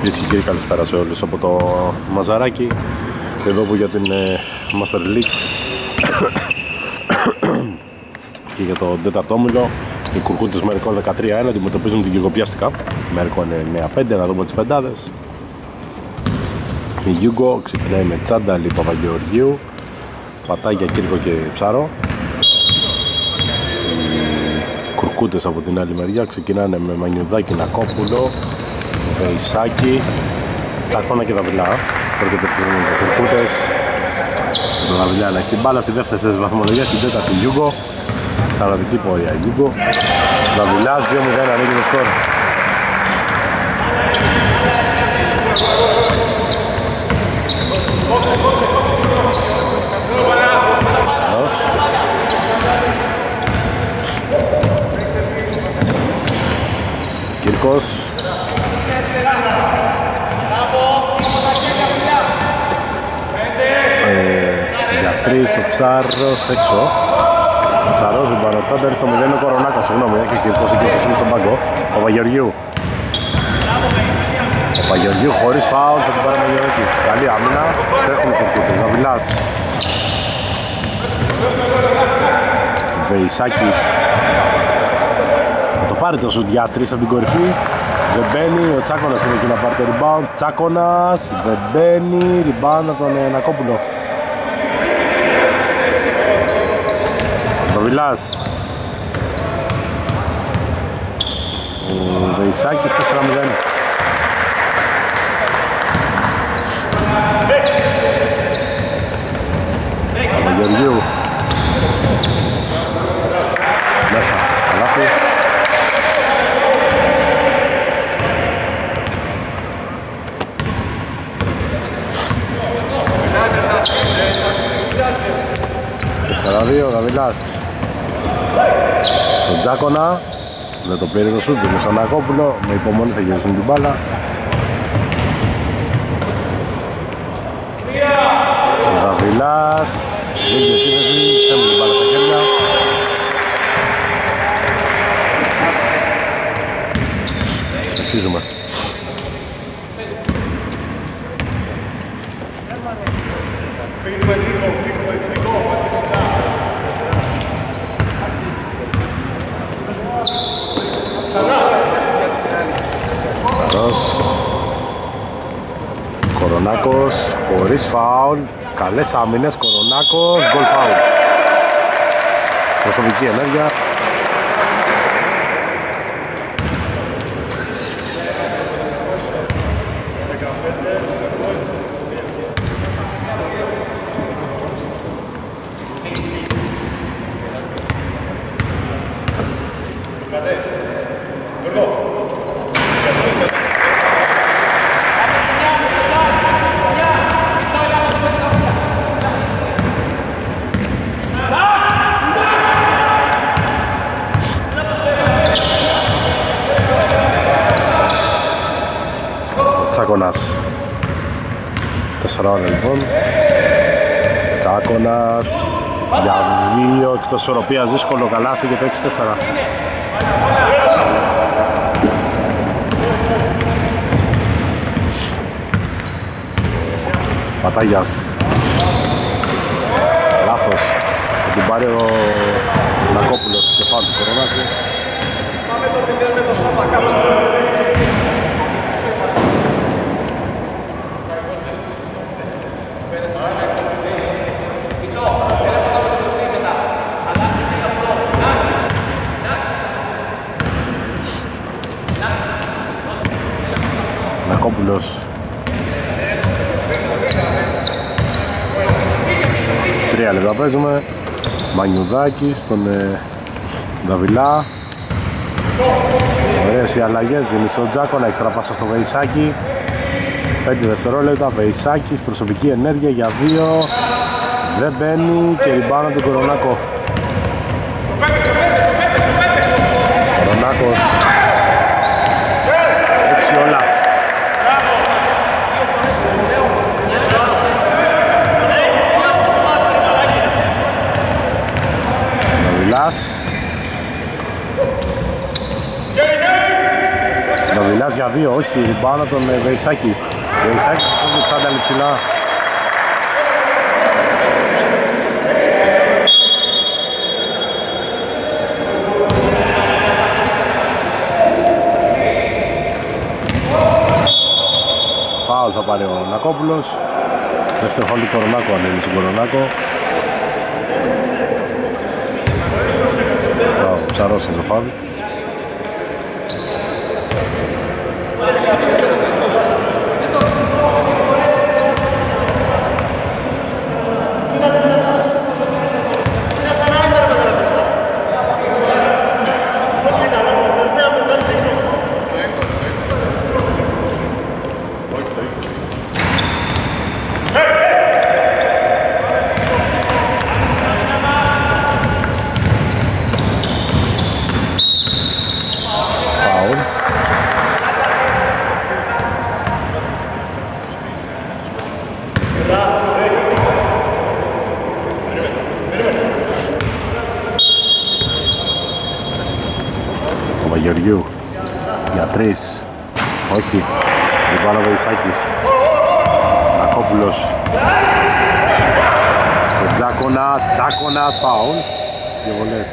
Κυρίες και κύριοι καλησπέρα σε όλους από το Μαζαράκι εδώ που για την ε, Master League και για το τέταρτο όμιλο οι κουρκούτες Μερικών 13-1 αντιμετωπίζουν την Γιουγκοπιάστικα Μερικό είναι 9-5, να δούμε τις πεντάδες. Η Γιούγκο ξεκινάει με Τσάνταλη Παπαγεωργίου Πατάγια Κύρκο και Ψάρο. Οι κουρκούτες από την άλλη μεριά ξεκινάνε με Μανιουδάκη Νακόπουλο Ισάκη, Τσακώνα και Δαβιλά. Πρόκειται στους Κουρκούτες. Το Δαβιλά να έχει την μπάλα στη δεύτερη θέση βαθμολογία, στην τέταρτη Γιούγκο. Σαραδική πορεία Γιούγκο. Δαβιλάς 2-0 ανοίγει το σκορ. Κύρκος τρεις ο Ψάρος έξω. Ο Ψάρος ο Μπαροτσάντερ στο 0 ο Κορονάκος συγγνώμη και Κυρκός και είναι στον πάγκο ο Παγιοργιού ο Παγιοργιού χωρίς φάουλ θα την πάρει ο Μαγιοράκης καλή άμυνα τρέχουν οι κουρκούτες Ναβιλάς Βεϊσάκης. Θα το πάρει το σουτ για τρεις από την κορυφή. Δεν μπαίνει, ο Τσάκωνας είναι εκεί να πάρει το rebound. Τσάκωνας δεν μπαίνει, rebound από τον Νακόπουλο Το Βιλάς Ο Βεϊσάκης 4-0 Γεωργίου Μέσα, καλάθι Τεσσέρα δύο, Γαβιλάς τον Τζάκονα δεν το πήρε το σούτ, τον Σανακόπουλο με υπομονή θα γυρίσουν την μπάλα. Ο Γαβιλάς λίγη επίθεση, ψέμπει την μπάλα τα χέρια Αρχίζουμε Σαρός Κορονάκος χωρίς φάουλ Καλές άμυνες Κορονάκος Γκολ φάουλ. Προσωπική ενέργεια Τσάκωνας 4 ώρα λοιπόν Τσάκωνας για 2 εκτός ισορροπίας δύσκολο καλάθι και το 6-4 Πατάγιας. Λάθος. Θα την πάρει ο Νακόπουλος στο κεφάλι του Κορονάκου Πάμε το 0 με το σώμα κάτω. Νακόπουλος Τρία λεπτά παίζουμε. Μανιουδάκης, τον ε, Δαβιλά. Ωραίες οι αλλαγές, δίνει στον Τζάκο να έξτρα πάσα στο Βεϊσάκη. 5 δευτερόλεπτα, Βεϊσάκης, προσωπική ενέργεια για 2 Δεν μπαίνει και ριμπάνω τον Κορονάκο. Κορονάκος 6 όλα Ναβιλάς Ναβιλάς για 2 δύο, όχι, ριμπάνω τον ε, Βεϊσάκη. Βεϊσάκη, το τσάντα ψηλά. Φάουλ θα πάρει ο Νακόπουλος. Δεύτερο φάουλ του Κορονάκου αν είναι στον Κορονάκο. Ψαρός είναι το φάουλ. Φάουλ. Παπαγεωργίου για τρεις όχι Λιβάνο Βεϊσάκης Ακόπουλος το Τζάκονα Τζάκονας φάουλ δύο βολές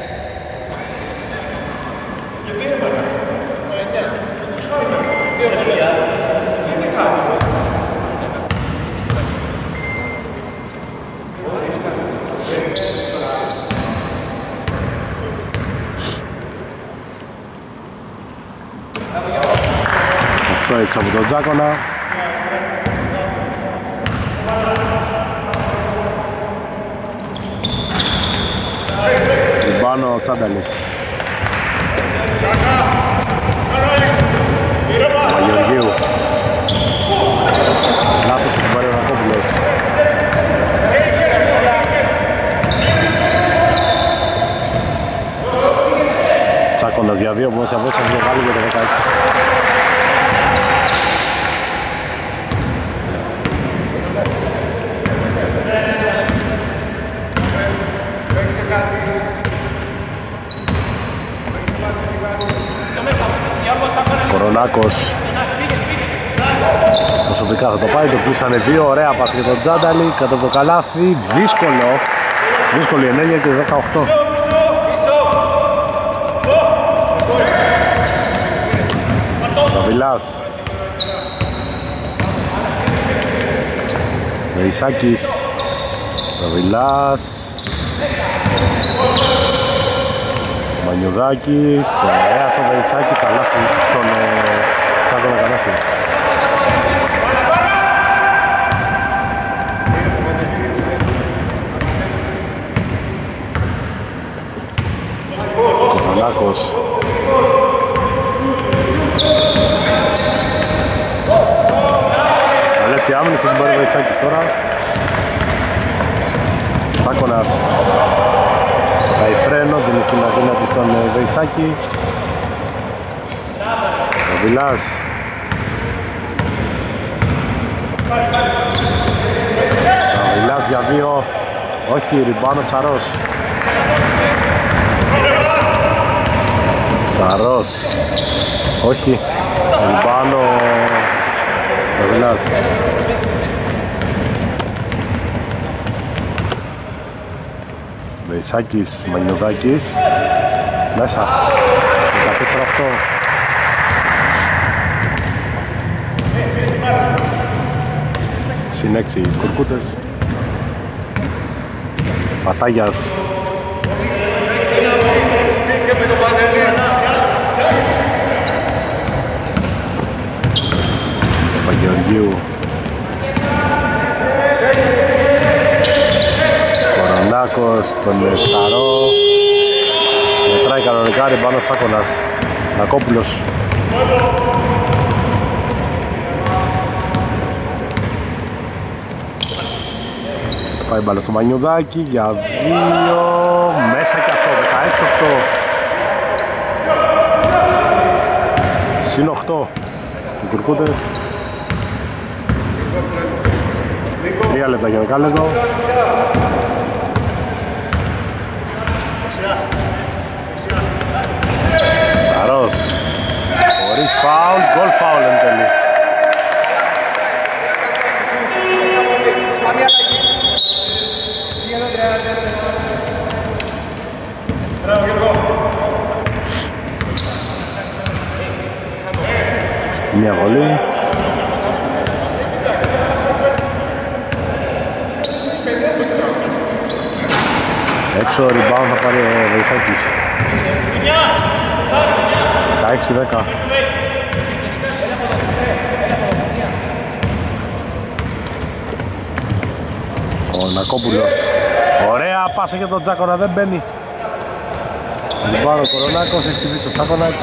Αυτό έτσι από τον Τζάκονα. Λιμπάνο Τσάνταλης. Παπαγεωργίου. Λάθος του πάρει ο Ρακόπουλος. Τσάκονας για δύο που μέσα μέσα βγει βάλει για το 16. Κορονάκος Προσωπικά θα το πάει, το κλείσανε δύο, ωραία πας για τον Τζάνταλη, κατά το καλάθι, δύσκολο, δύσκολη ενέργεια και 18. Βαβιλάς Βεϊσάκης Βαβιλάς Μανιουδάκης, ωραία στο Βεϊσάκη, καλάθι, στον ε, Τσάκονα καλάθι. Κοφανάκος. Καλές οι άμυνες, έχει πάρει ο Βεϊσάκης τώρα. Τσάκονας. Πάει φρένο, δίνει στην αδύνατη στον ε, Βεϊσάκη. Ο Βιλάς. Ο Βιλάς για δύο. Όχι, ριμπάνω Ψαρός. Ψαρός. Όχι. Ριμπάνω ο Βιλάς. Βεϊσάκης, Μανιωδάκης. Μέσα. 14-8 Συν 6 κουρκούτες. Πατάγιας. Παγεωργίου Κορονάκος, τον Ψαρό Μετράει κανονικά ριμπάνω Τσάκονας Νακόπουλος Πάει μπάλα στο Μανιουδάκι για δύο. Μέσα και αυτό, 16-8 Συν 8 Οι κουρκούτες. Τρία λεπτά για δεκάλεπτο Χωρίς φάουλ, γκολ φάουλ εν τέλει. Μια βολή. Έξω rebound θα πάρει ο Βεϊσάκης. 6-10. Κορονακόπουλος Ωραία πάσα για τον Τζάκονα δεν μπαίνει. Λιβάρο Κορονάκος έχει χτυπήσει ο Τζάκονας.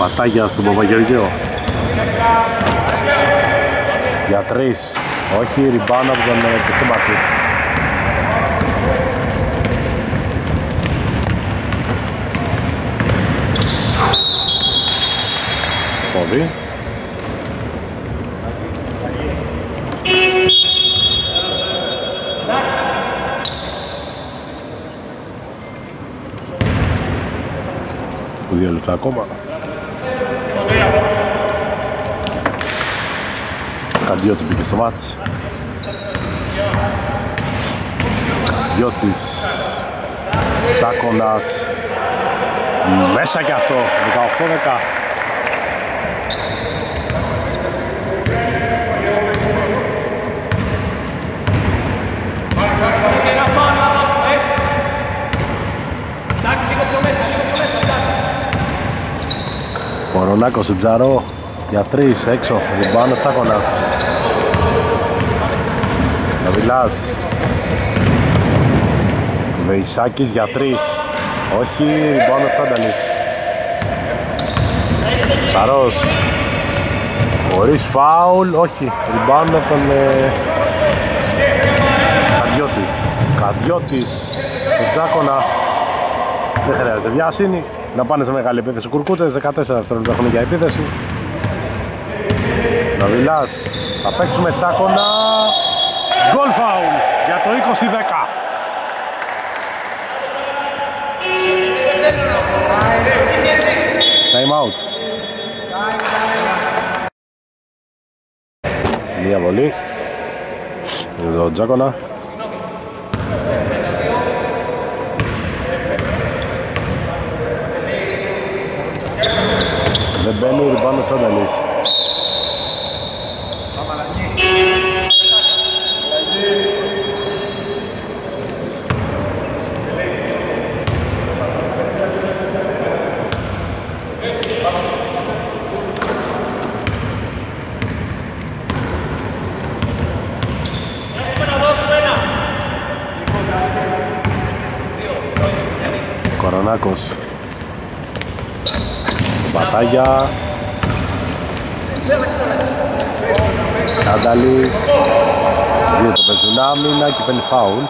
Πατάγια στον Παπαγεωργίου. Για τρεις. Όχι, ριμπάνα από τον ε, Κριστέμπαση. Πόδι. Δύο λεπτά ακόμα. Καντιώτης μπήκε στο μάτς. Καντιώτης. Σάκονας. Μέσα και αυτό. 18-10. Κορονάκος του Τζαρό για τρεις έξω, ριμπάνω Τσάκονας. Ναβιλάς. Βεϊσάκης για τρεις. Όχι, ριμπάνω Τσάνταλης. Ψαρός. Χωρίς φάουλ, όχι, ριμπάνω από τον ε... Καντιώτη. Καντιώτης στον Τσάκονα. Δεν χρειάζεται βιάσυνη. Να πάνε σε μεγάλη επίθεση. Κουρκούτες 14 δευτερόλεπτα έχουν για επίθεση. Ναβιλάς θα παίξει με τσάκονα. Γκολ φάουλ για το 20-10. Time out. Μία βολή. Εδώ ο Τζάκονα. Δεν μπαίνει, ριμπάνω Τσάνταλης. Κορονάκος Πατάγια. Σάνταλης. Δύο το παίζουν άμυνα και παίρνει φάουλ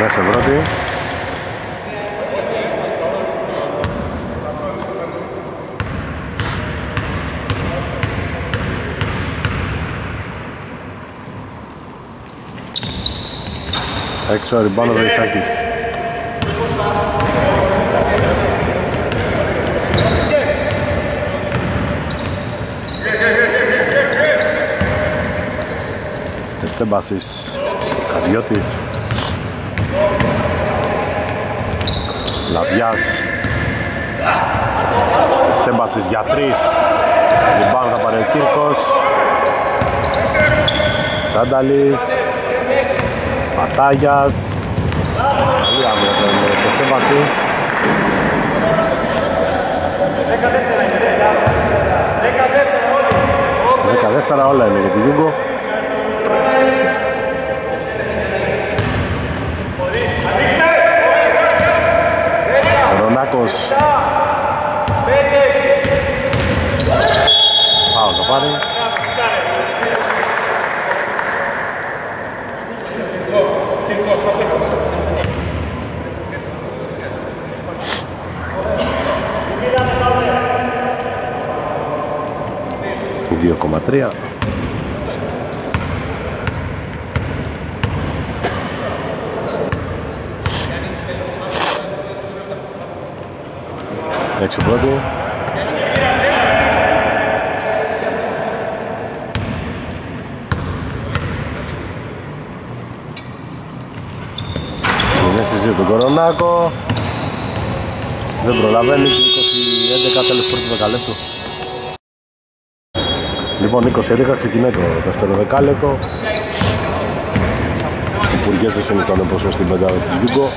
Μέσα πρώτη Έξω ριμπάνω Βεϊσάκης Τεστέμπασης Καριώτης Λαβιάς. Τεστέμπασης για τρεις Ριμπάνω θα πάρει ο Κύρκος Τσάνταλης Πατάγιας Πολύ άμυνα Στέμπαση. Δέκα δεύτερα όλα είναι για τη Γιούγκο. Ρονάκος 2,3 Έξω πρώτο. Είναι συζήτηση τον Κορονάκο. Δεν προλαβαίνει 20-11 τέλος πρώτου δεκαλέπτου. Λοιπόν, 20-11 ξεκινάει το δεύτερο δεκάλεπτο. Οι Υπουργές δεν συνηθώνουν πόσο στην πεντάδα του Γιούγκο.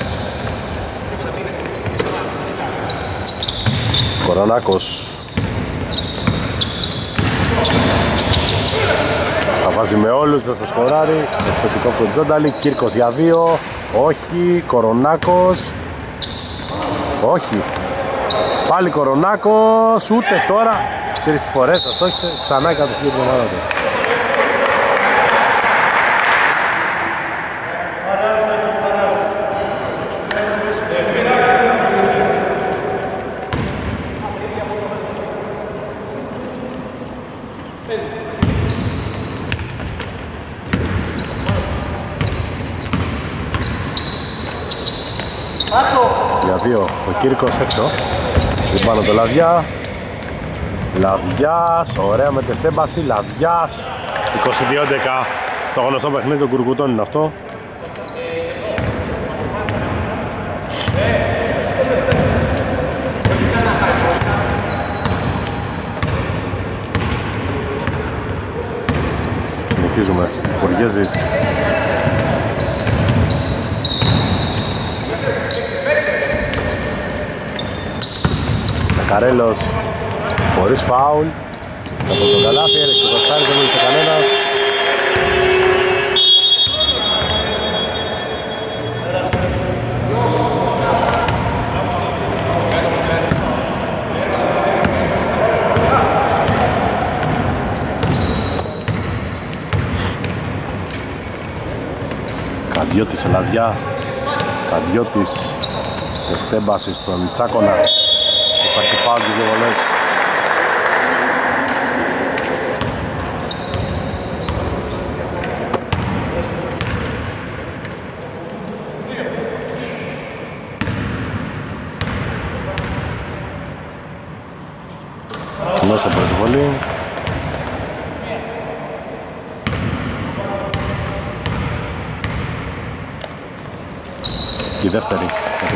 Κορονάκος. Θα βάζει με όλους, δεν θα σκοράρει. Επιθετικό από τον Τζόνταλη, Κύρκος για δύο. Όχι, Κορονάκος. Όχι. Πάλι Κορονάκος, ούτε τώρα Τρεις φορές σας το έξε, ξανά η κατοχή του. Ομάδα του Για δύο, ο Κύρκος έξω. Πάνω το Λαβιά Λαβιάς, ωραία με τεστέμπαση, Λαβιάς. 22-11 Το γνωστό παιχνίδι των κουρκουτών είναι αυτό. Συνεχίζουμε, Χωριέζης. Σακαρέλος χωρίς φάουλ. Από τον καλάθι έριξε το στάρι δεν μίλησε κανένας. Καντιώτης Ελαδιά Καντιώτης Εστέμπασης στον Τσάκονα. Υπάρχει φάουλ και δύο βολές Μέσα πρώτη βολή Και η δεύτερη με το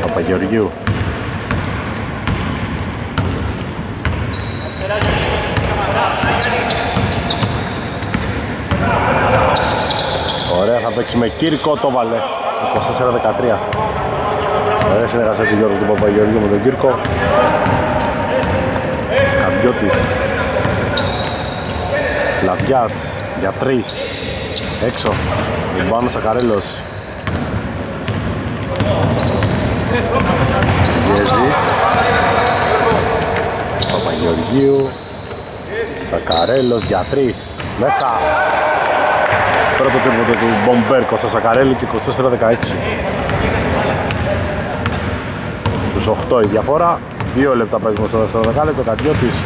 24-11 Παπαγεωργίου Ωραία θα παίξει με Κύρκο το βάλε. 24-13 Ωραία συνεργασία του Γιώργου του Παπαγεωργίου με τον Κύρκο. Καμπιώτης. Λαβιάς για τρεις έξω. Λιμπάνο Σακαρέλος. Γεζής. Παπαγεωργίου Σακαρέλος για τρεις μέσα Πρώτο τίποτα του Μπομπέρ Κώστα Σακαρέλου και 24-16 Στους 8 η διαφορά. 2 λεπτά παίζουμε στο δεύτερο δεκάλεπτο Κατιώτης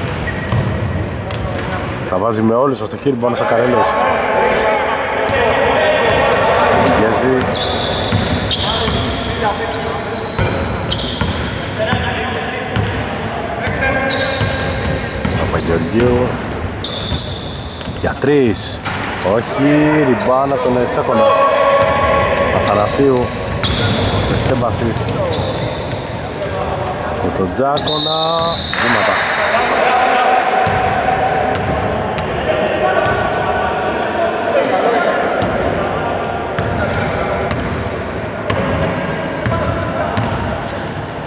τα βάζει με όλους στο χείρι πάνω Σακαρέλος. Γεζής. Παπαγεωργίου για τρεις όχι, ριμπάνα τον Τσέχονα. Αθανασίου. Εστέμπασης. Με τον Τζάκονα. Βήματα.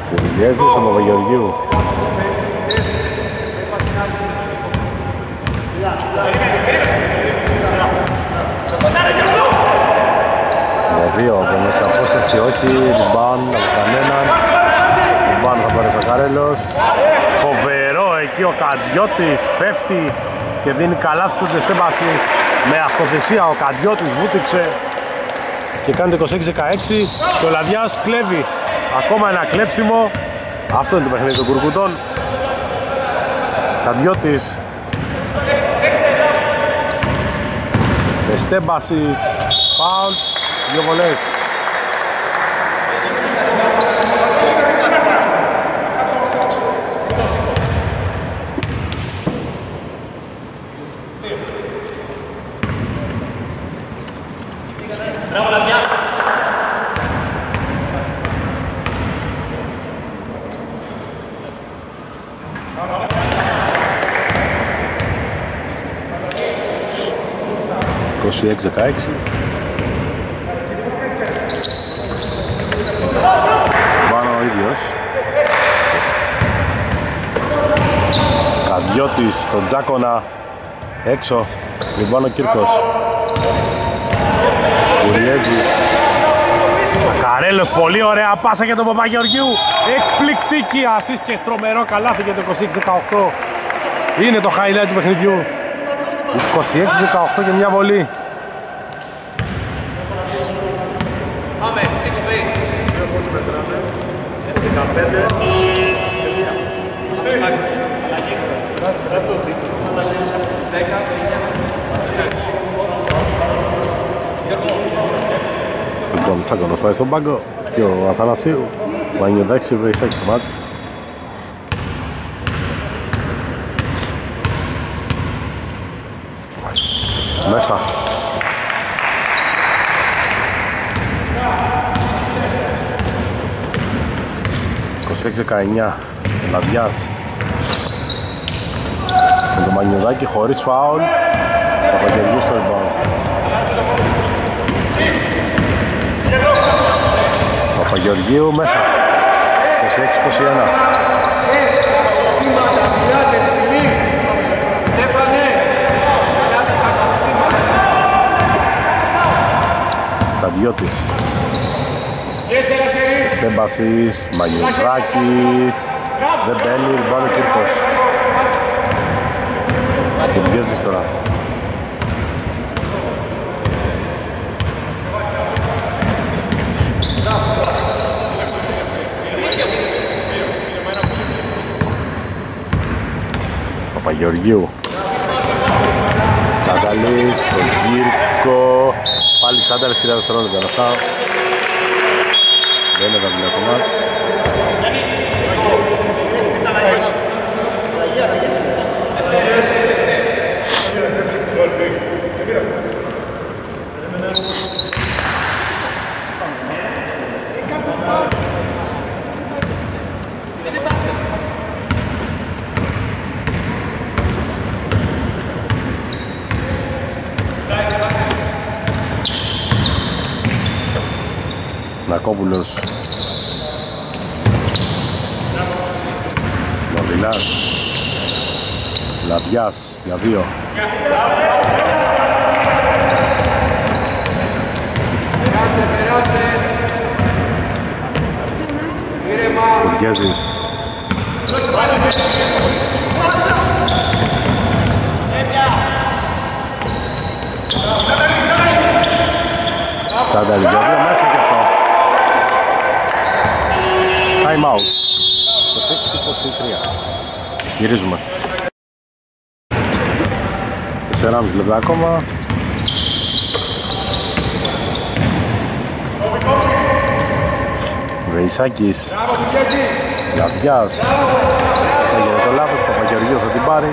Κουριλιέζης ο Παπαγεωργίου. Δύο από μέσα απόσταση, όχι, Λιμπάν από κανέναν. Λιμπάν θα πάρει Σακαρέλος. Φοβερό εκεί ο Καντιώτης πέφτει και δίνει καλά στον Τεστέμπαση με αυτοθεσία. Ο Καντιώτης βούτυξε και κάνει το 26-16 και ο Λαδιάς κλέβει ακόμα ένα κλέψιμο. Αυτό είναι το παιχνίδι των Κουρκουτών. Καντιώτης Τεστέμπασης Φάουλ Δύο βολές. Πάνω ο Καντιώτης στον Τζάκονα. Έξω λοιπόν ο Κύρκος. Κουριέζης Σακαρέλος πολύ ωραία πάσα για τον Παπαγεωργίου. Εκπληκτική ασίστ και τρομερό καλάθι για το 26-18 είναι το highlight του παιχνιδιού. 26-18 και μια βολή πάει στον πάγκο και ο Αθανασίου Μανιουδάκης βρει σε έξι μάτς. Μέσα. 26-19 Λαδιάς με το Μανιουδάκη χωρίς φάουλ. Παπαγεωργίου στο rebound Παπαγεωργίου μέσα. 26-21 Καντιώτης Στέμπασης, Μαγιουδάκης Δεν μπαίνει, ριμπάνω ο Κύρκος. Κουρδιέζης τώρα Παπαγεωργίου Τσάνταλης, ο Κύρκο. Πάλι Τσάνταλης 30 δευτερόλεπτα αυτά. Δεν είναι τα στο μάτς Νακόπουλος Μορδινάς Λαδιάς για δύο. Κουριέζης Τσάνταλη για δύο Γυρίζουμε. 4,5 λεπτά ακόμα. Βεϊσάκης Γαβιάς Έγινε το λάθος, Παπαγεωργίου θα την πάρει.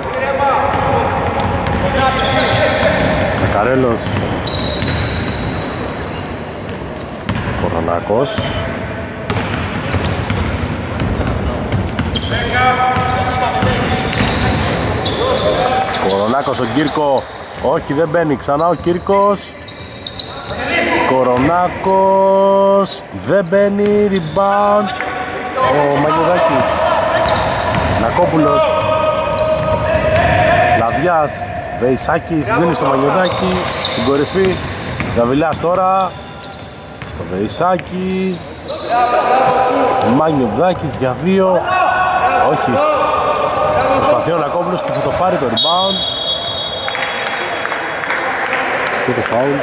Σακαρέλος Κορονάκος Κορονάκος ο Κύρκο. Όχι δεν μπαίνει ξανά ο Κύρκος. Κορονάκος δεν μπαίνει rebound. Ο Μανιουδάκης Νακόπουλος. Λαβιάς Βεϊσάκης δίνει στο Μανιουδάκη στην κορυφή Γαβιλάς τώρα. Στο Βεϊσάκη. Μανιουδάκης για δύο. Όχι. Προσπαθεί ο Νακόπουλος και θα το πάρει το rebound και το foul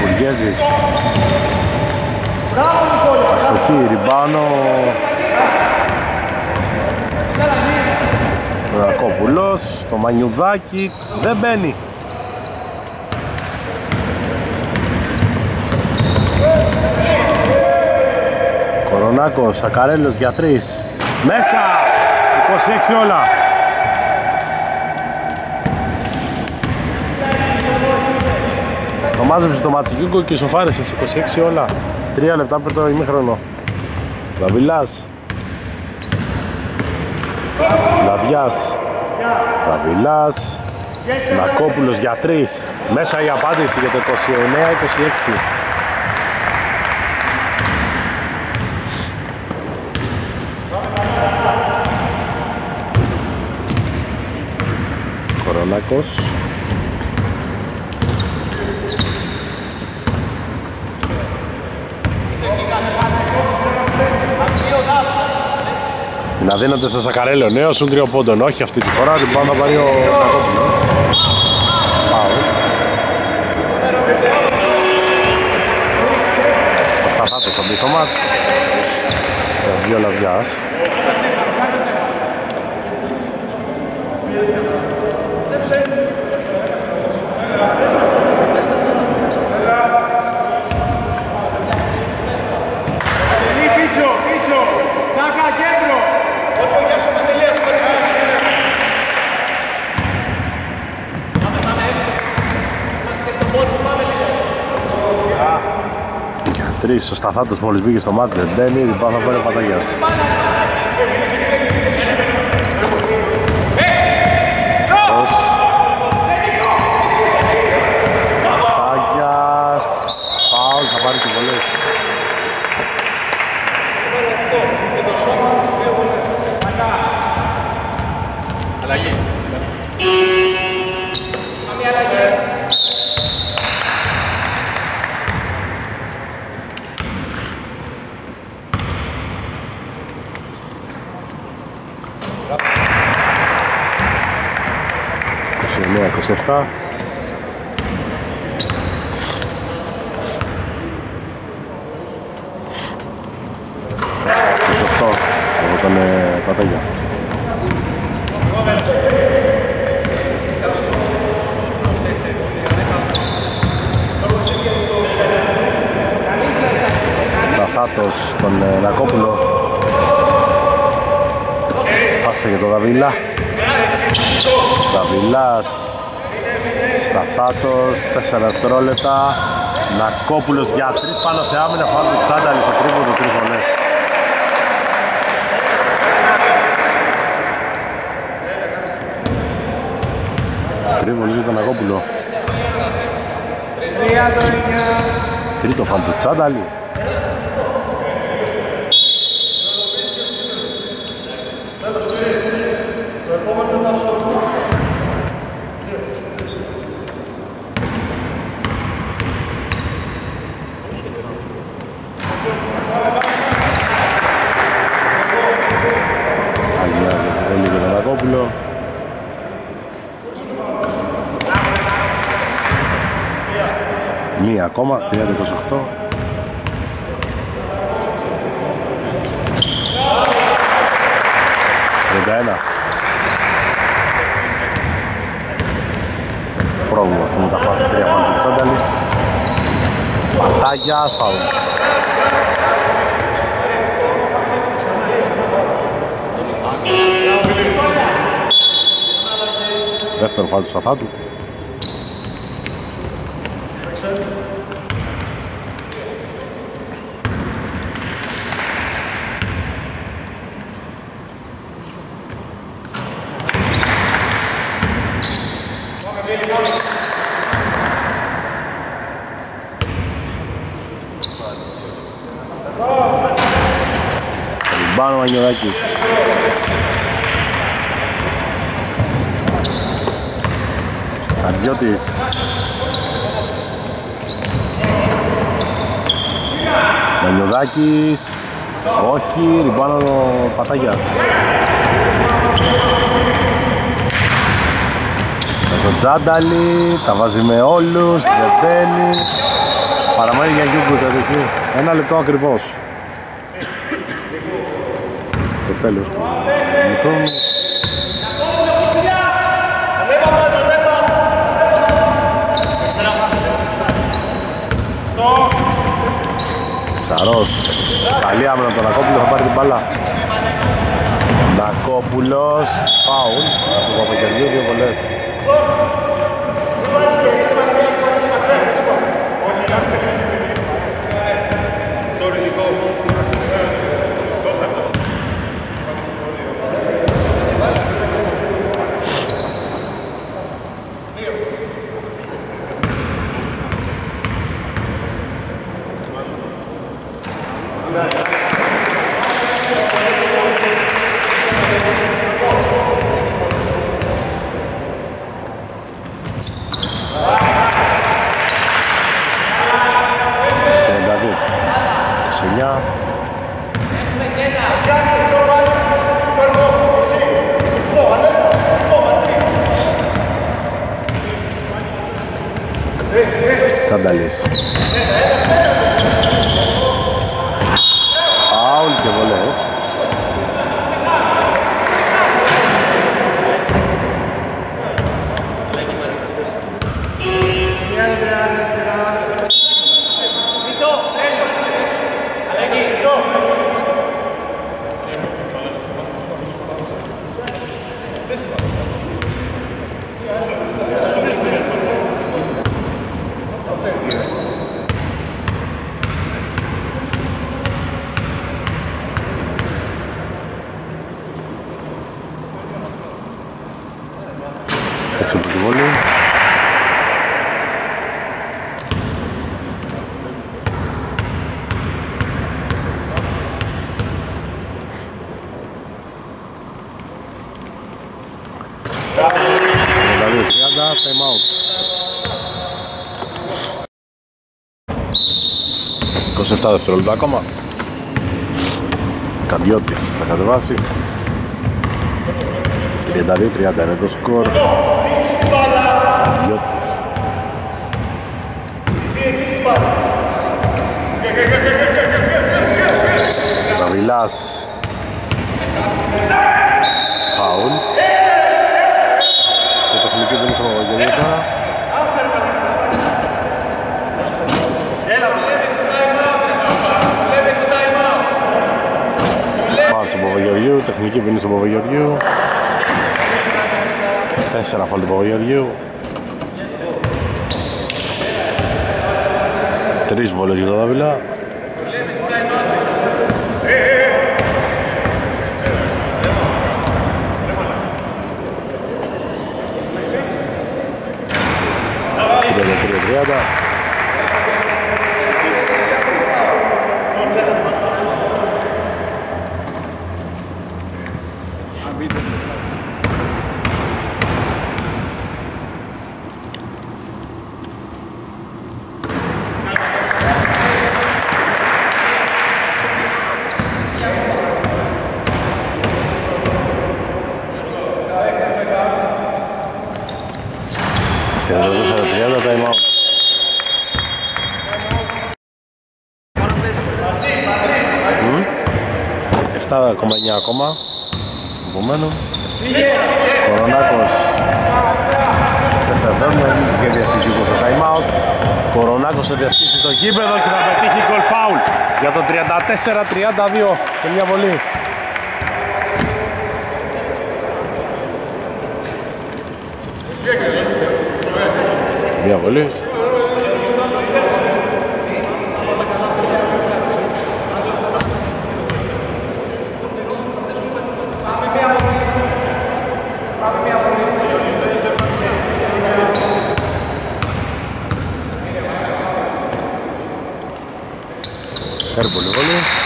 Βουργέζης. Αστοχή, ριμπάνο Ρακόπουλος Το Μανιουδάκι Δεν μπαίνει Κορονάκος, Σακαρέλος για τρεις Μέσα 26 όλα Το μάζεψε το Ματσικίκο και σοφάρισε 26 όλα. 3 λεπτά πριν το ημίχρονο. Δαβιλάς. Λαβιάς. Δαβιλάς. Νακόπουλος για 3. Μέσα η απάντηση για το 29-26. Κορονάκος Στην αδύνατη στο Σακαρέλο, νέο σου τριών πόντων. Όχι αυτή τη φορά, λοιπόν θα πάρει ο Κακόπουλος. Πάω. Ο Σταθάτος θα μπει στο μάτς. Δύο λαβιάς. Τρεις, ο Σταθάτος μόλις μπήκε στο μάτι δεν μπαίνει, λοιπόν θα πάρει ο Παταγιάς. шрифта δευτερόλεπτα. Νακόπουλος για τρεις πάνω σε άμυνα φάουλ του Τσάνταλης στο τρίπο του τρεις βολές Τρίβολη για τον Νακόπουλο. Τρίτο φάουλ του Τσάνταλη Άλλη μια βολή για τον Νακόπουλο Μία ακόμα, 30-28 31 Πρόβλημα αυτό με τα φάουλ, τρία φάουλ του Τσάνταλη Πατάγιας, φάουλ Δεύτερο φάουλ του Σταθάτου Ριμπάνο Μανιωδάκης. Αντιώτης. Μανιωδάκης. Όχι, ριμπάνω πατάγιας. Με τον Τζάνταλη, τα βάζει με όλους, δεν μπαίνει. Παραμένει για Γιούγκο εκεί. Ένα λεπτό ακριβώς. Το τέλος του μηχρόνου. Ψαρός. Καλή άμυνα τον Νακόπουλο, θα πάρει την μπάλα. Νακόπουλος, φάουλ. Από τον Παπαγγελίου, δύο βολές. Τριανταδί. Δευτερόλεπτα ακόμα. Καντιώτης θα κατεβάσει. 32-30 είναι το σκορ. Καντιώτης. Ζαβιλάς. Φάουλ. Το τεχνική δεν είναι στο Παπαγγελίου τώρα. Φάουλ στο Παπαγεωργίου, τεχνική ποινή στο Παπαγεωργίου. Τέσσερα φάουλ του Παπαγεωργίου. Τρεις βόλες για το Δαβιλά. Τριάντα τρία τριάντα. Τριάντα τέσσερα τριάντα time out. Μμ. 7,9 ακόμα. Επομένου. Κορονάκος. 4 και διαστήσει στο time out. Κορονάκος θα διαστήσει το γήπεδο και θα πετύχει goal foul για το 34-32 και μια βολή. Μια βολή. Έρπολη βολή.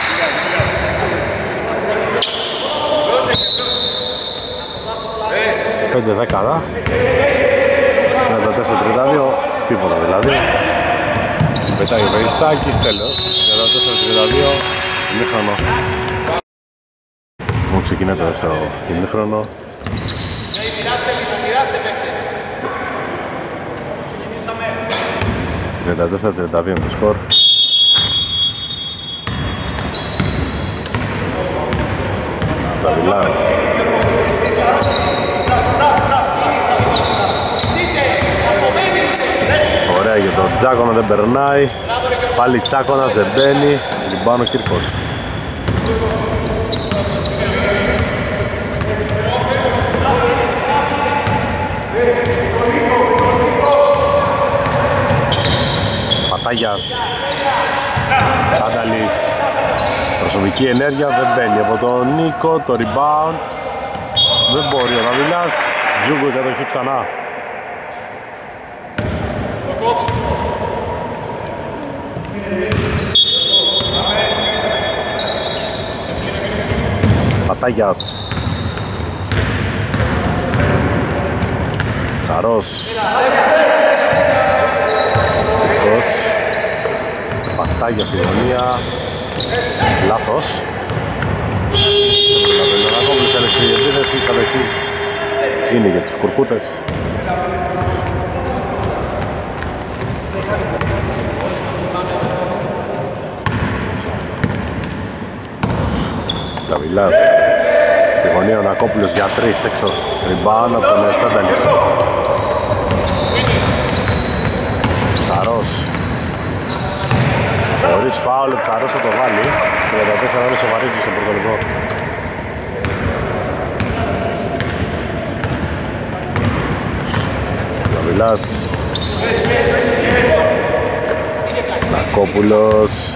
δέκατα. 34-32, τίποτα δηλαδή. Πετάει ο Βεϊσάκης, τέλος. 34-32, ημίχρονο. Μου ξεκινάει το στο ημίχρονο. Μοιράστε 34-32 το σκορ. Σταβιλάς. Ωραία για τον Τζάκονα δεν περνάει. Πάλι Τσάκονας δεν μπαίνει. Λιμπάνω Κύρκος. Πατάγιας Τσάνταλης Προσωπική ενέργεια δεν μπαίνει από τον Νίκο, το rebound. Δεν μπορεί ο Δαβιλάς Γιούγκο κατοχή ξανά. Πατάγιας Σαρός. Νίκος Πατάγια στη γωνία Λάθος. Λαβελονακόβλης έλεξε η επίδεση Κατοχή είναι για τους κουρκούτες. Λαβιλάς Στη γωνία ο Νακόπουλος για τρεις έξω. Ριμπάν από τον Τσάνταλη Ψαρός Χωρίς φάουλ ο Ψαρός θα το βάλει. 34 είναι σοβαρίζει στο πρωτολικό Καβιλάς. Νακόπουλος.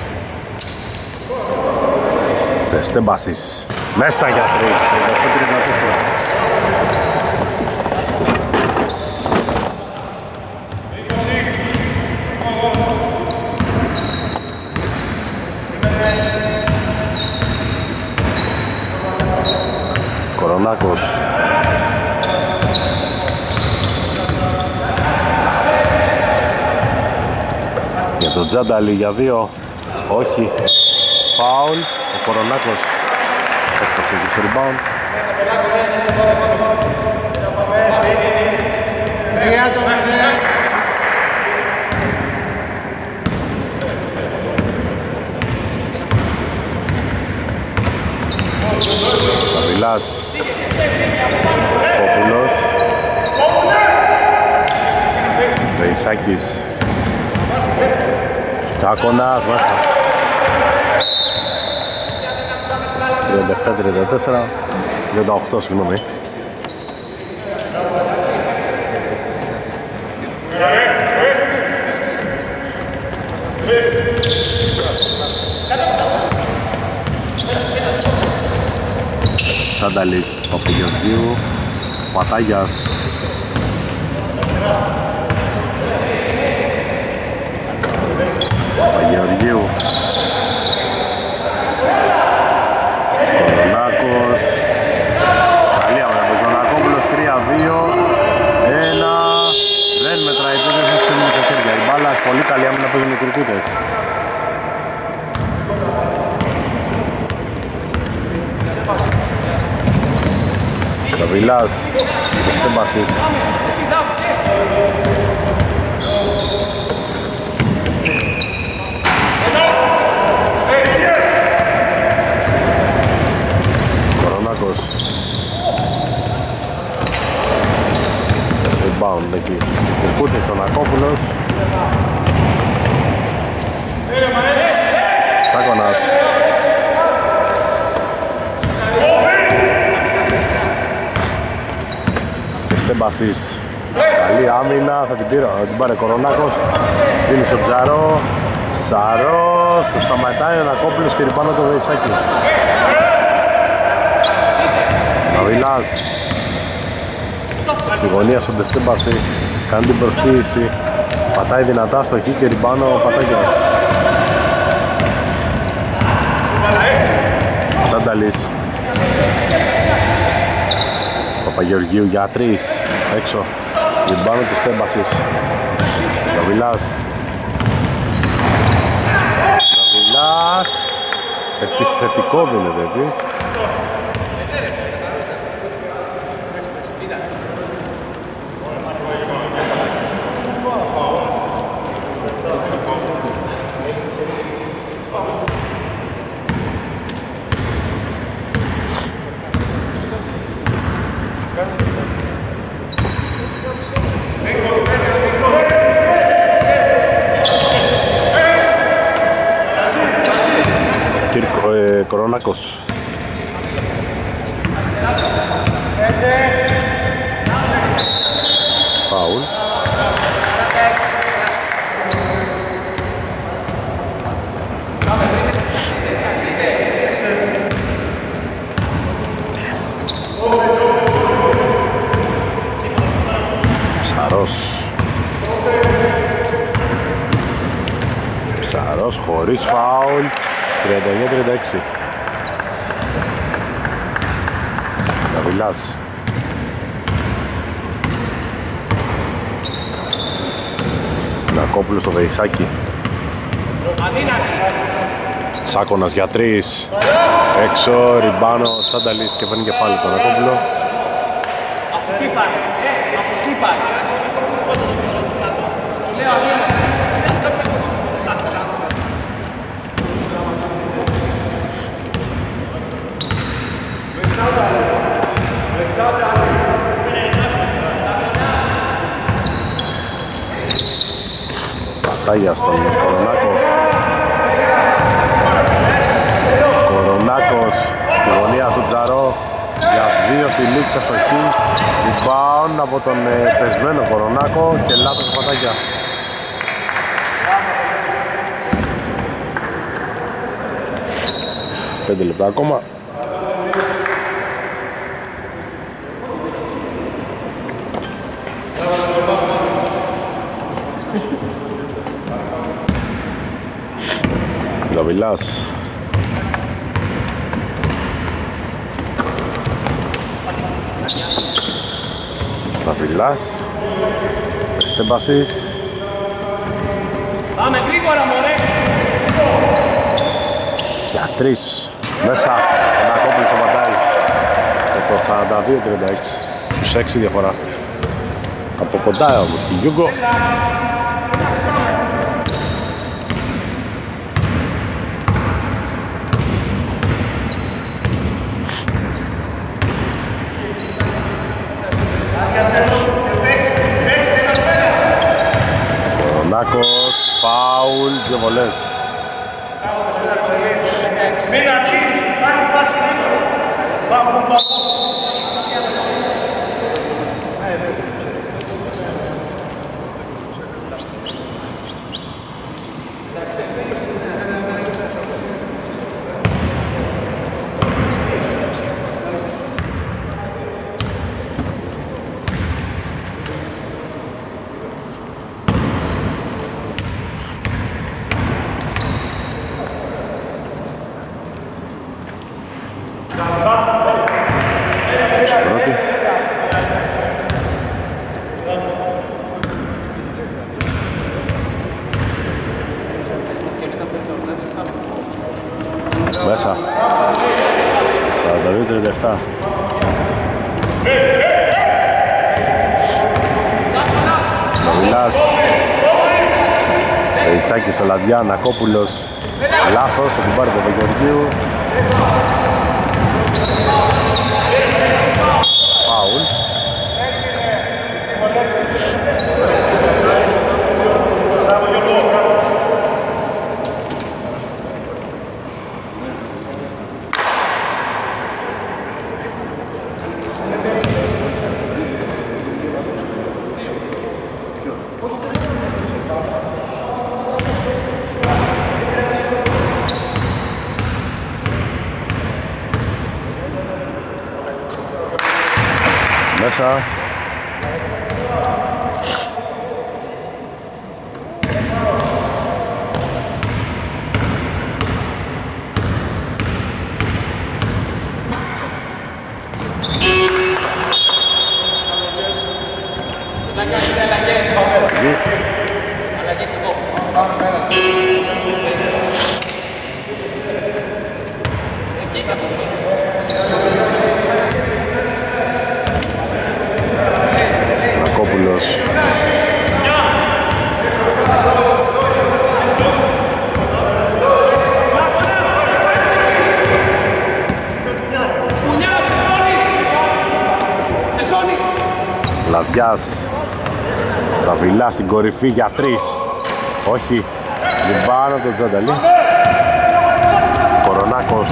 Τεστέμπασης Μέσα για τρεις 35-34 Κορονάκος Για τον Τζάνταλη για δύο. Όχι. Φάουλ. Ο Κορονάκος Έφτασε και στο rebound. Καβιλάς Πόπουλος. Βεϊσάκης. Τσάκονας μέσα 37-34 38 συγγνώμη Τσάνταλης Παπαγεωργίου Πατάγιας Παπαγεωργίου Μιλάς, 25. Κορονάκος. Rebound εκεί. Ο ο Νακόπουλος. Στέμπασης Καλή άμυνα, θα την πήρε, θα την πάρει Κορονάκος. Δίνει στον Τζαρό Ψαρός, το σταματάει ο Νακόπουλος και ρηπάνω το Βεϊσάκι Ναβιλάς Στη γωνία στον Τεστέμπαση Κάνει την προσποίηση. Πατάει δυνατά στο χ και ριμπάνω ο Πατάκιας. Τσάνταλης Παπαγεωργίου για τρεις έξω. Πάνω της τέμπασης. Δαβιλάς Δαβιλάς επιθετικό δίνεται της Κορονάκος. Φάουλ. Ψαρός. Ψαρός χωρίς φάουλ. 39-36. Γαβιλάς. Νακόπουλος στο Βεϊσάκι. Σάκονας για τρεις. Έξω, ριμπάνο, τσάνταλης και φαίνει κεφάλι τον Νακόπουλο. Από τι πάνε, από τι πάνε. Λέω, Πατάγια στον Κορονάκο. Κορονάκος στη γωνία του Τζαρό. Για δύο στη λήξη αστοχή rebound από τον ε, πεσμένο Κορονάκο και λάθος πατάγια Πέντε λεπτά ακόμα Γαβιλάς Γαβιλάς Εστέμπασης Πάμε γρήγορα μωρέ. Για τρεις. Μέσα. Ένα κόμπλη σταματάει το 42-36 6 διαφορά. Από κοντά όμως και Γιούγκο φάουλ, δύο βολές. Μην αρχίσει, υπάρχει φάση λίγο. Πάμε, πάμε. Νακόπουλος λάθος, θα την πάρει το Γεωργίου so. Λαδιάς Δαβιλά στην κορυφή για τρεις. Όχι Λιμπάνο το Τζανταλή. Κορονάκος.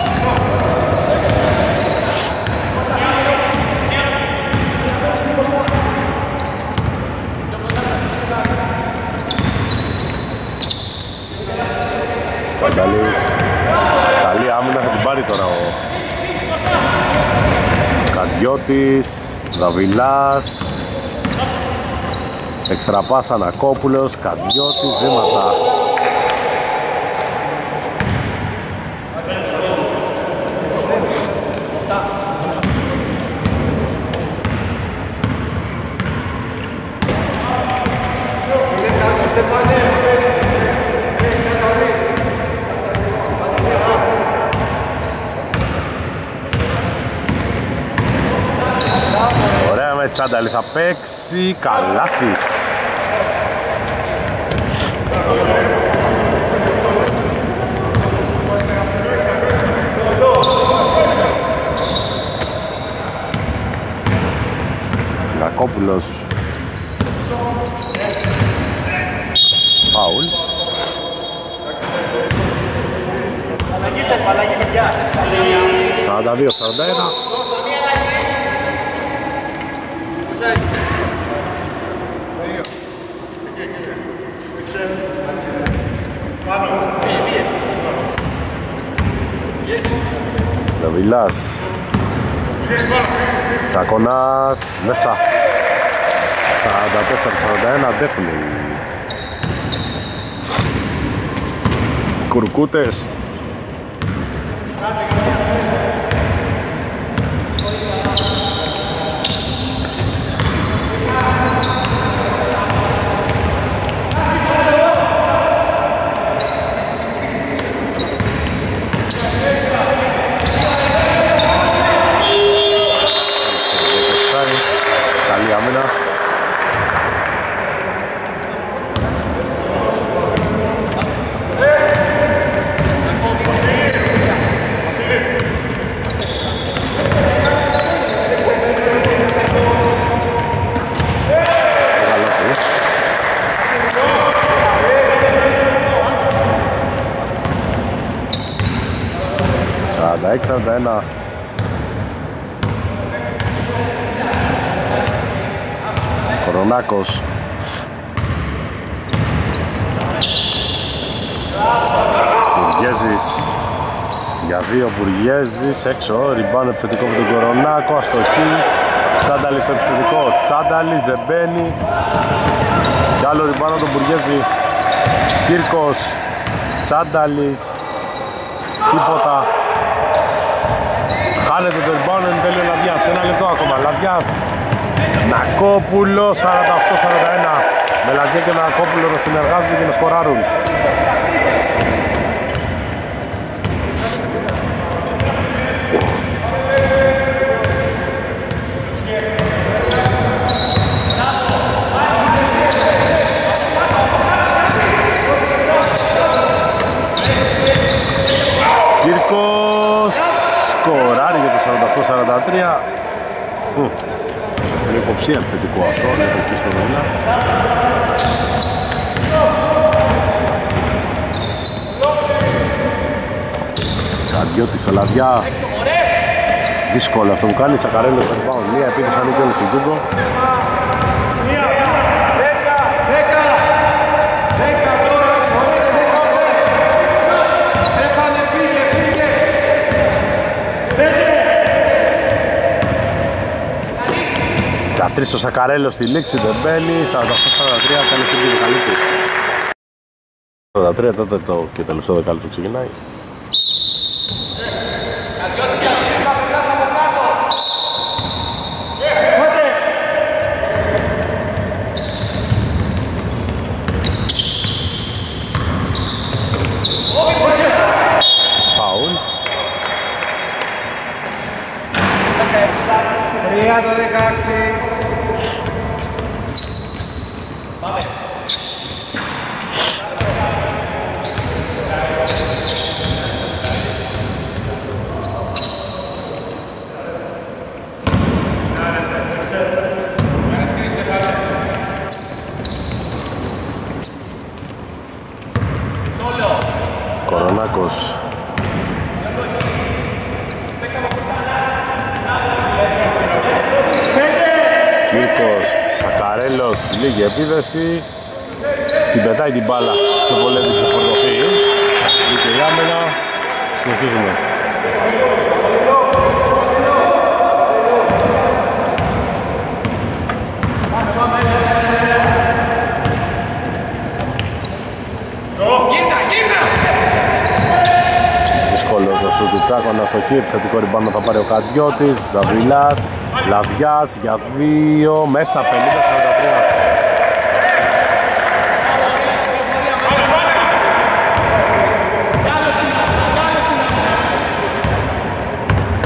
Τσανταλής Καλή άμυνα θα την πάρει τώρα ο Καντιώτης Δαβιλάς Εξτραπάς Ανακόπουλος Καντιώτης βήματα Τσάνταλη θα παίξει καλάθι. Λακόπουλος Φάουλ. 42-41 Δαβιλάς Τσακονάς μέσα. 44-41 αντέχουν οι κουρκούτες ένα. Κορονάκος Μπουργέζης για δύο Μπουργέζης έξω ριμπάν επιθετικό από τον Κορονάκο αστοχή. Τσάνταλης στο επιθετικό Τσάνταλης δεν μπαίνει. Κι άλλο ριμπάν από τον Μπουργέζη Κύρκος. Τσάνταλης τίποτα Χάνεται το rebound, εν τέλει ο Λαβιάς. Ένα λεπτό ακόμα. Λαβιάς. Νακόπουλο 48-41. Με Λαβιά και Νακόπουλο να συνεργάζονται και να σκοράρουν. Είναι υποψία θετικό αυτό, είναι εκεί στο Δέλα. Καρδιώτης στο Λαδιά. Δύσκολο αυτό που κάνει, Σακαρέλος θα πάω. Μία επίθεση ανήκει όλη στην Τζούγκο. Τρεις ο Σακαρέλος στη λήξη δεν μπαίνει, 48-43 κάνει στην κύριε καλή 43 τότε το και τελευταίο δεκάλεπτο ξεκινάει. Κύρκος, Σακαρέλος, λίγη επίδεση. Την πετάει την μπάλα και βολεύει την ξεφορτωθεί. Δίκαιη άμενα. Συνεχίζουμε. σου του Τσάκονα στο χείο, επιθετικό ριμπάνο θα πάρει ο Καντιώτης, Δαβιλάς, Λαβιάς για δύο, μέσα 50-43.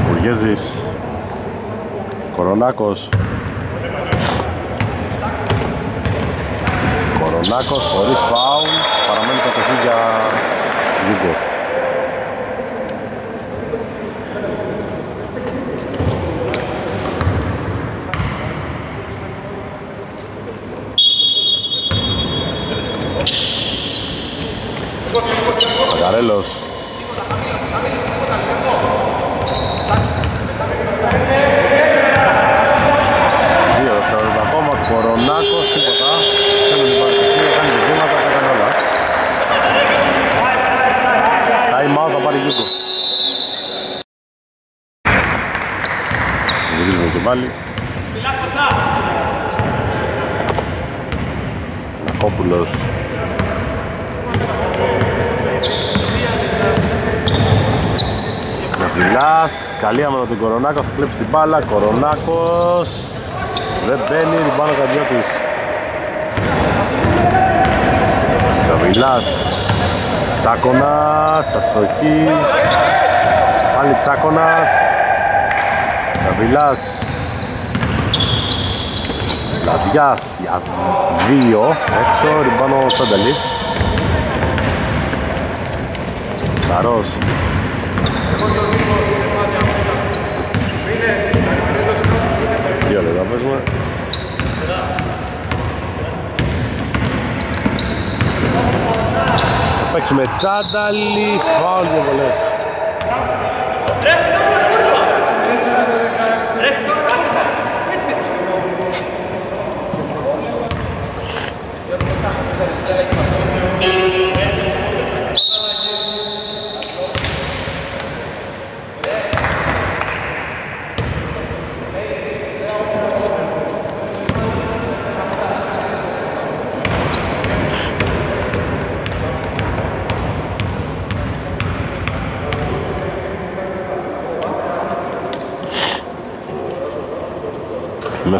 Βουργέζης, Κορονάκος, Κορονάκος χωρίς φάουλ, παραμένει κατοχή για Γιούγκο. Καρέλος. Δύο δευτερόλεπτα ακόμα, Κορονάκος, τίποτα. Θέλει την παρουσιακή, κάνει βήματα, τα κάνει όλα. Time out θα πάρει Γιούκο. Γυρίζουμε και πάλι. Νακόπουλος Βιλάς, καλή άμενα τον Κορονάκος, θα κλέψει την μπάλα, Κορονάκος δεν μπαίνει, την πάνω Καντιώτης Γαβιλάς Τσάκονας, αστοχή. Πάλι Τσάκονας Γαβιλάς Λαδιάς για δύο έξω, ριμπάνω Τσάνταλης Σαρός Δύο λεπτά παίζουμε. Θα παίξει με τσάνταλι, φάουλ και βολές.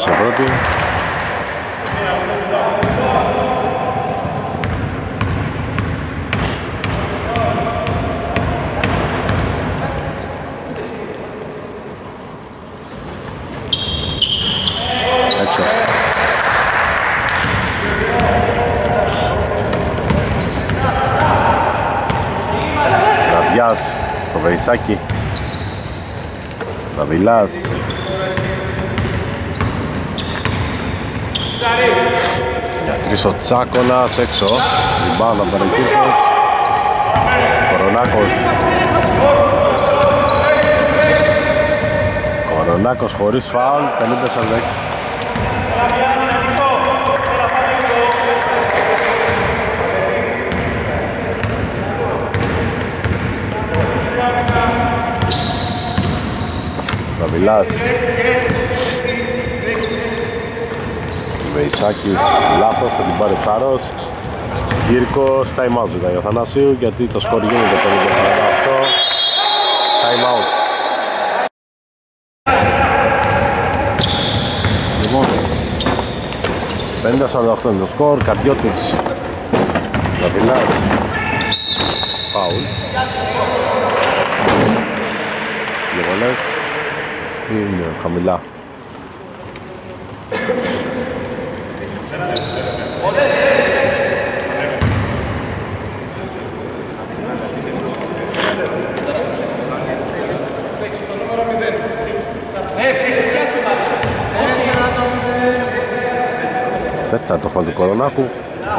Μέσα πρώτη. Έξω. Λαβιάς στο Βεϊσάκι. Δαβιλάς τρεις ο Τσάκονας έξω. Ριμπάουν από τον Κύρκος Κορονάκος. Κορονάκος χωρίς φάουλ 50-46 Βαβιλάς Βεϊσάκης λάθος, θα την πάρει ο Χάρος Κύρκος, time out ζητάει ο Θανάσιου γιατί το σκορ γίνεται 50-48 Time out. Λοιπόν 50-48 είναι το σκορ, Κατιώτης Δαβιλάς Πάουλ. Λεβολές είναι χαμηλά Τέταρτο φάουλ του Κορονάκου.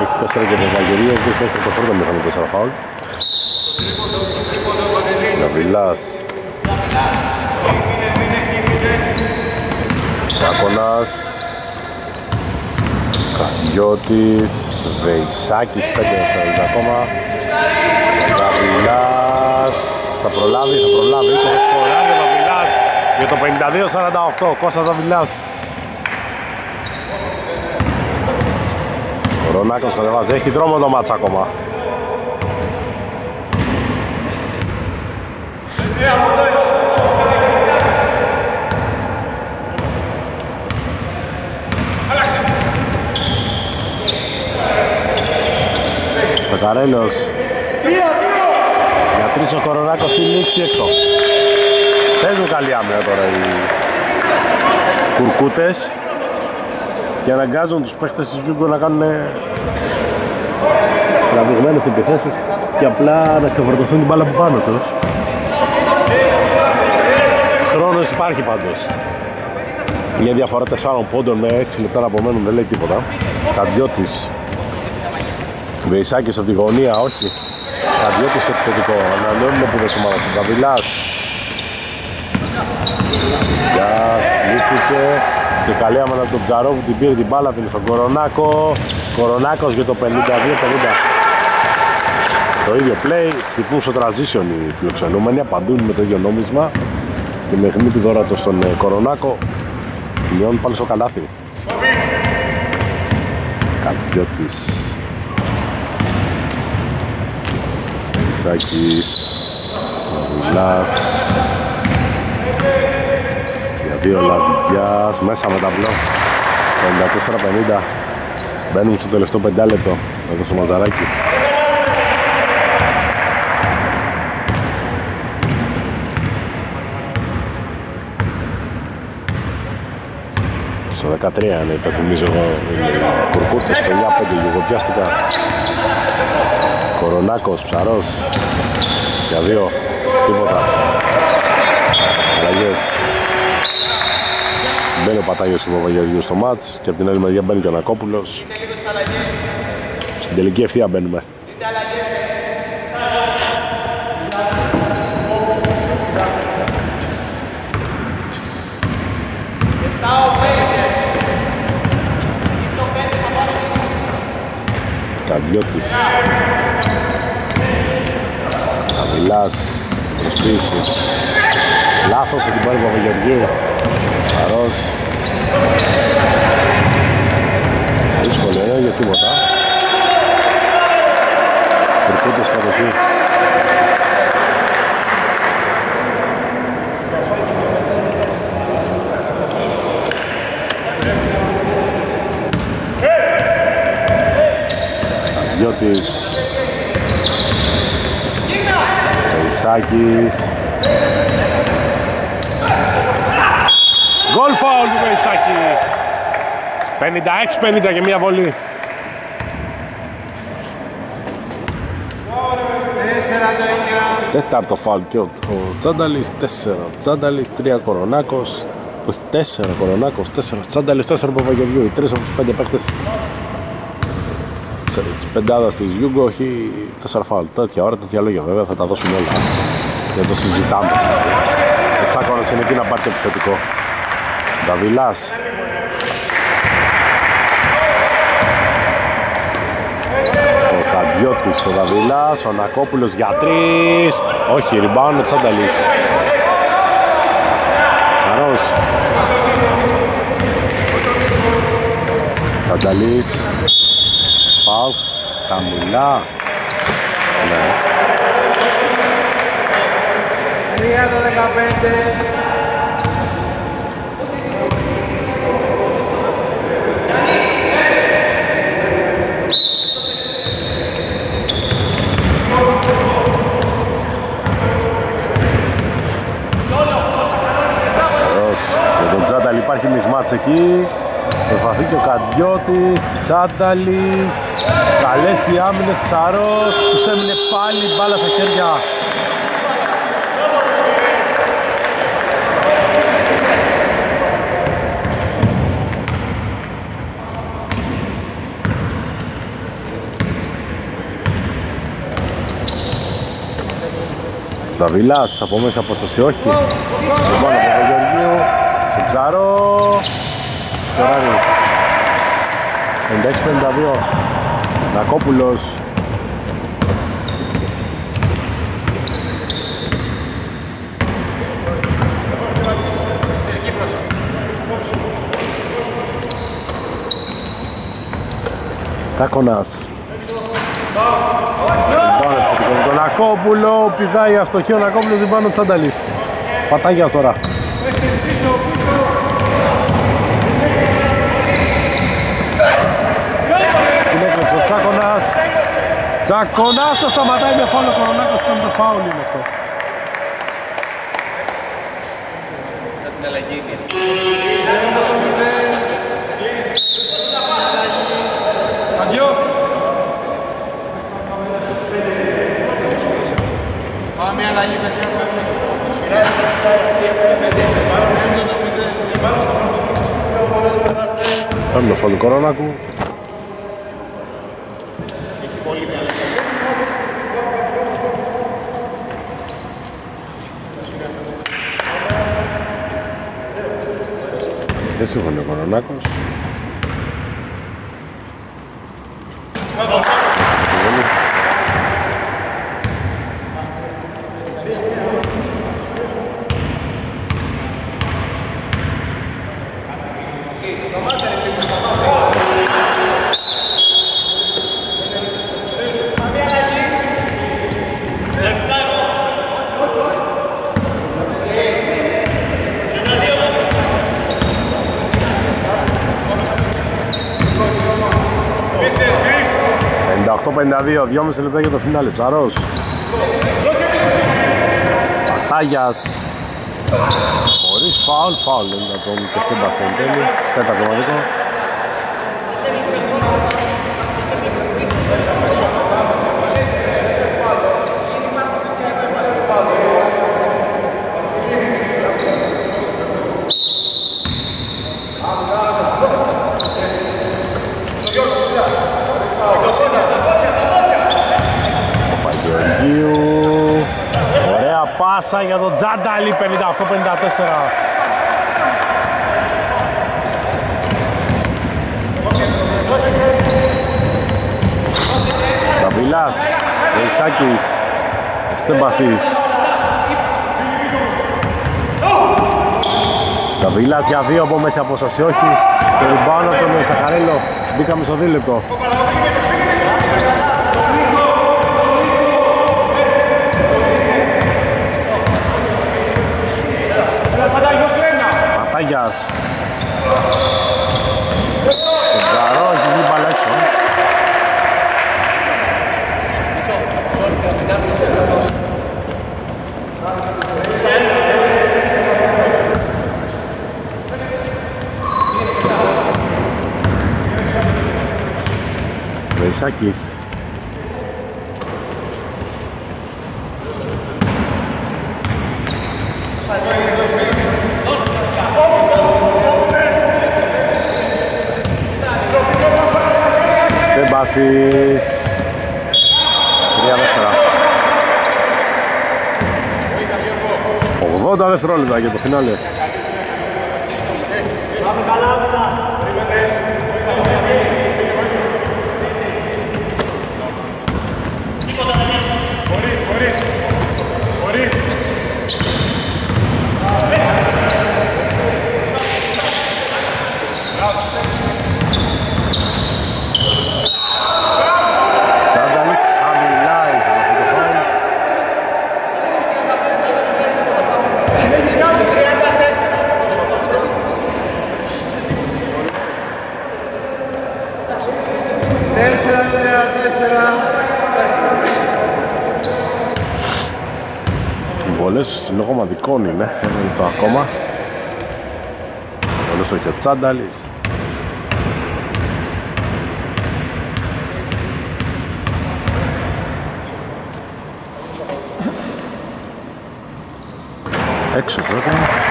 Έχει 4 και τον Βαγγελίο, ο οποίος έχει το πρώτο μηχανή 4 φάουλ. Γαβιλάς. Τσάκονας. Καντιώτης, Βεϊσάκης, 5 δευτερόλεπτα ακόμα. Βαβιλάς, θα προλάβει, θα προλάβει, το θα σκοράρει ο Βαβιλάς για το 52-48, Κώστας Βαβιλάς. Ρονάκος κατεβάζει, έχει δρόμο το μάτσα ακόμα. Τσακαρέλος για τρεις ο Κορονάκος στη λήξη έξω. Παίζουν καλή άμυνα τώρα οι κουρκούτες. Και αναγκάζουν τους παίχτες της Γιούγκο να κάνουν τραβηγμένες επιθέσεις και απλά να ξεφορτωθούν την μπάλα από πάνω τους. Χρόνος υπάρχει πάντως. Μια διαφορά 4 πόντων με 6 λεπτά να απομένουν δεν λέει τίποτα. Καντιώτης Βεϊσάκης από τη γωνία, όχι. Καντιώτης στο επιθετικό, ανανεώνουμε που δεν σου μάθασε Καβιλάς. Γιάς, κλείστηκε. Και καλή άμα τον Τζαρόβου. Την πήρε την μπάλα την στον Κορονάκο. Κορονάκος για το 52-50 το ίδιο play, χτυπούν στο transition οι φιλοξενούμενοι, απαντούν με το ίδιο νόμισμα. Και με τη δώρα του στον ε, Κορονάκο. Λιώνουν πάλι στο καλάθι. Καντιώτης Ισάκης Βουλάς Για δύο Λαβιάς Μέσα με ταμπλό 54-50 Μπαίνουμε στο τελευταίο πεντάλεπτο. Εδώ στο Μαζαράκι 13 είναι υπενθυμίζω εγώ Κουρκούρτες στο 9-5 Γιουγκοπιάστηκα. Κορονάκος, Ψαρός για δύο, τίποτα. Αλλαγές. Μπαίνει ο Πατάγιος ο Παπαγιώργιου στο μάτς και από την άλλη μεριά μπαίνει και ο Νακόπουλος στην τελική ευθεία μπαίνουμε Καντιώτης Αβιλάς Προσπίση Λάθος από την πάρει Παπαγεωργίου. Χαρός Δύσκολη ε, για τίποτα. Περκούντες κατοχή Καντιώτης Βεϊσάκης Γκολ φάουλ του Βεϊσάκη 56-50 και μία βολή. Τέταρτο φάουλ και ο, ο Τσάνταλης, τέσσερα. Τσάνταλης, τρία Κορονάκος. Όχι τέσσερα Κορονάκος, τέσσερα. Τσάνταλης, τέσσερα Παπαγεωργίου οι τρεις από τους πέντε παίκτες της πεντάδας της Γιούγκο έχει τέσσερα φάουλ. Τέτοια ώρα, τέτοια λόγια βέβαια θα τα δώσουμε όλα. Δεν το συζητάμε. Ο Τσάκωνας είναι εκεί να πάρει το επιθετικό. Δαβιλάς. Ο Καντιώτης, ο Δαβιλάς, ο Νακόπουλος για τρεις. Όχι, rebound ο Τσάνταλης. Τσαρός. Τσάνταλης. Πάω χαμηλά. Ναι. 3 το 15. Ωραίος. Για τον Τσάνταλη υπάρχει μισμάτς εκεί. Προσπαθεί και ο Καντιώτης, Τσάνταλης, καλές οι άμυνες, Ψαρός, τους έμεινε πάλι μπάλα στα χέρια. Δαβιλάς από μέσα απόσταση όχι. Λοιπόν από τον Γεωργίου, στον Ψαρό, σκοράρει. 56-52. Νακόπουλος. Τσάκωνας. Λοιπόν, ευθετικό τον Νακόπουλο, πηδάει αστοχή ο Νακόπουλος, δεν πάνω Τσάνταλης. Πατάγιας τώρα. Την έκλεψε ο Τσάκωνας. Τσάκωνας το σταματάει με φάουλ ο Κορονάκος που είναι το φάουλ είναι αυτό. Πάμε αλλαγή, παιδιά. Πάμε το φάουλ του Κορονάκου. Δεν σύμφωνε ο Κορονάκος. Πατάγιας 2,5 λεπτά για το φινάλε. Τσαρός. Πατάγιας. Χωρίς φάουλ, φάουλ δεν ήταν τον και στην πάση εν τέλει. Τέταρτο μαδικό. Παπαγεωργίου. Ωραία πάσα για τον Τζάνταλη 58-54. Καβιλάς, Βεϊσάκης, Στεμπασής. Καβιλάς για δύο από μέσα απόσταση, όχι. Και ριμπάνω τον Σαχαρέλο. Μπήκαμε στο δίλεπτο. Πατάγιας. Στον Τζαρό, έχει βγει μπάλα έξω. Βεϊσάκης. Στέμπασης. Τρία δεύτερα. 80 δευτερόλεπτα για το φινάλε. Τσάνταλης χαμηλά έχει αυτό το φάουλ. Τέσσερα, τρία, τέσσερα. Οι βολές λόγω μαδικών είναι, ένα λεπτό ακόμα. Βολές όχι ο Τσάνταλης. Έξω πρώτα.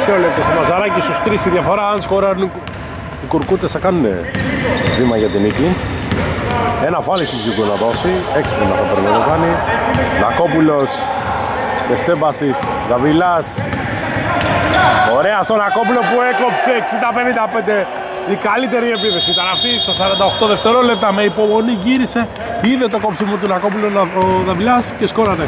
Τελευταίο λεπτό στο Μαζαράκι στους τρεις η διαφορά. Αν σκοράρουν οι κουρκούτες θα κάνουν βήμα για την νίκη. Ένα φάλ έχει Γιούγκο να δώσει. Έξυπνο θα πρέπει να το κάνει Νακόπουλος Τεστέμπασης Γαβιλάς Ωραία στον Νακόπουλο που έκοψε 60-55 η καλύτερη επίθεση ήταν αυτή στα 48 δευτερόλεπτα. Με υπομονή γύρισε είδε το κόψιμο του Νακόπουλου ο Δαβιλάς και σκόρανε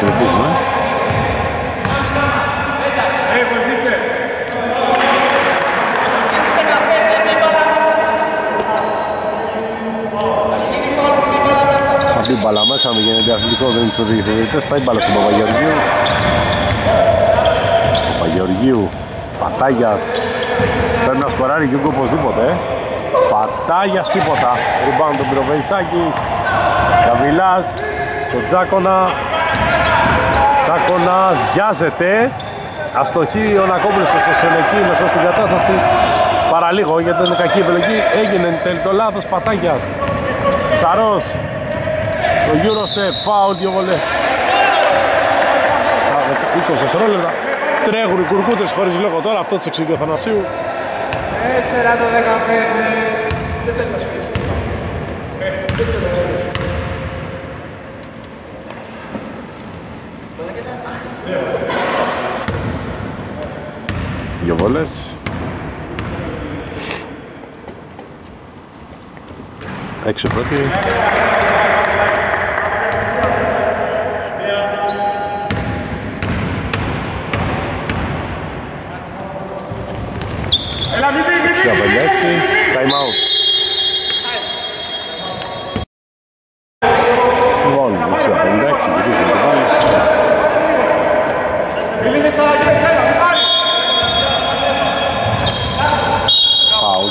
συνεχίζουμε. Θα μπει μπαλά μέσα, αν γίνεται αθλητικό, δεν είναι τους οδηγητές, πάει μπαλά στον Παπαγεωργίου. Παπαγεωργίου, Πατάγιας, πρέπει να σκοράρει Γιούγκο οπωσδήποτε. Πατάγιας τίποτα, ριμπάνω τον Πυροβεϊσάκης, Καβιλάς, στον Τζάκονα, Τσάκονας βιάζεται. Αστοχή ο Νακόπουλος στο Σενεκή μέσα στην κατάσταση. Παραλίγο γιατί είναι κακή επιλογή. Έγινε το λάθος Πατάκιας. Ψαρός. Το Eurostep Φάουλ δύο βολές. 20 δευτερόλεπτα. Τρέχουν οι κουρκούτες χωρίς λόγο. Τώρα Αυτό της εξηγεί ο Θανασίου. 4 το 15 Δεν θέλει να σου Δύο βόλες. Έξω πρώτη. Time out. Λοιπόν, 56, γυρίζουμε και πάλι.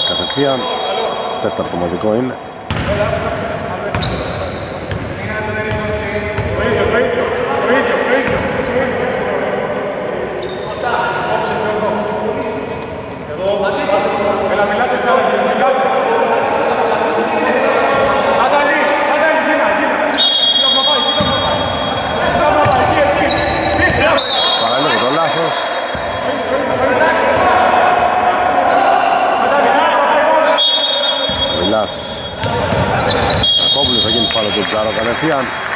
κατευθείαν. Τέταρτο μαδικό είναι. κατευθείαν. Μέσα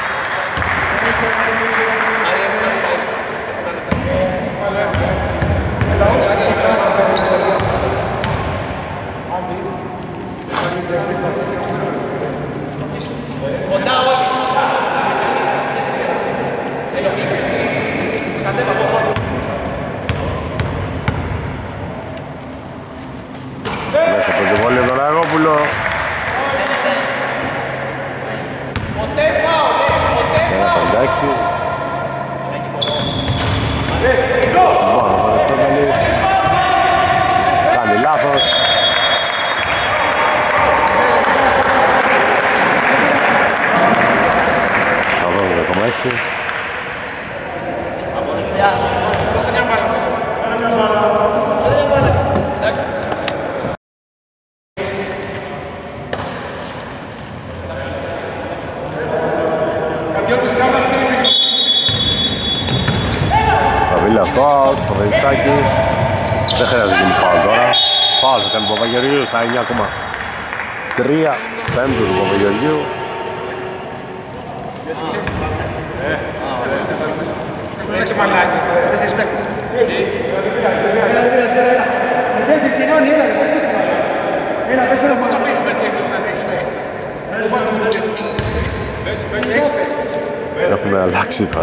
Brexit.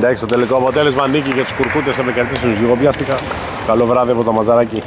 56 το τελικό αποτέλεσμα. Νίκη για τους κουρκούτες θα με κερδίσουν. Λιγοπιάστηκα. Καλό βράδυ από το μαζαράκι.